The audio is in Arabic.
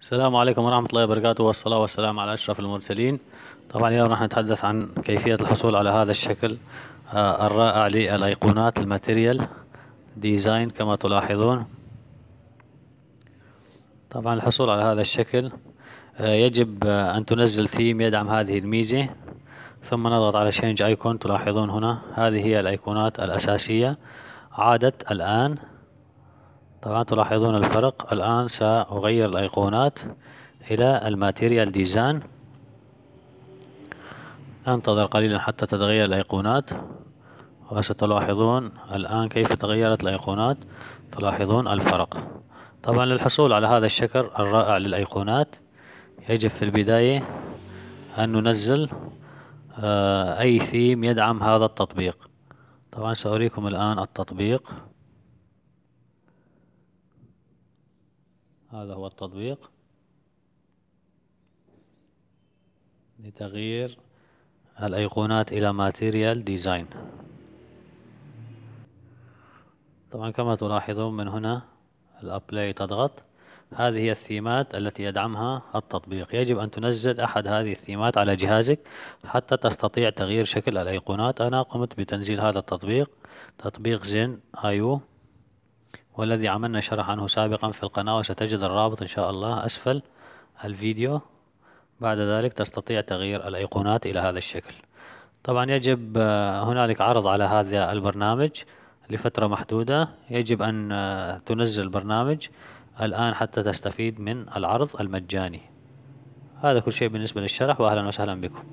السلام عليكم ورحمة الله وبركاته والصلاة والسلام على أشرف المرسلين. طبعا اليوم راح نتحدث عن كيفية الحصول على هذا الشكل آه، الرائع للأيقونات ال material design كما تلاحظون. طبعا الحصول على هذا الشكل آه، يجب آه، أن تنزل ثيم يدعم هذه الميزة. ثم نضغط على change icon تلاحظون هنا هذه هي الأيقونات الأساسية. عادت الآن طبعا تلاحظون الفرق. الآن سأغير الأيقونات إلى ال material design. ننتظر قليلا حتى تتغير الأيقونات. وستلاحظون الآن كيف تغيرت الأيقونات. تلاحظون الفرق. طبعا للحصول على هذا الشكل الرائع للأيقونات يجب في البداية أن ننزل آه، أي ثيم يدعم هذا التطبيق. طبعا سأريكم الآن التطبيق. هذا هو التطبيق لتغيير الأيقونات إلى material design طبعا كما تلاحظون من هنا ال apply تضغط. هذه هي الثيمات التي يدعمها التطبيق. يجب أن تنزل أحد هذه الثيمات على جهازك حتى تستطيع تغيير شكل الأيقونات. أنا قمت بتنزيل هذا التطبيق. تطبيق زين آيو والذي عملنا شرح عنه سابقا في القناة وستجد الرابط إن شاء الله أسفل الفيديو. بعد ذلك تستطيع تغيير الأيقونات إلى هذا الشكل. طبعا يجب آه، هنالك عرض على هذا البرنامج لفترة محدودة. يجب أن آه، تنزل البرنامج الآن حتى تستفيد من العرض المجاني. هذا كل شيء بالنسبة للشرح وأهلا وسهلا بكم.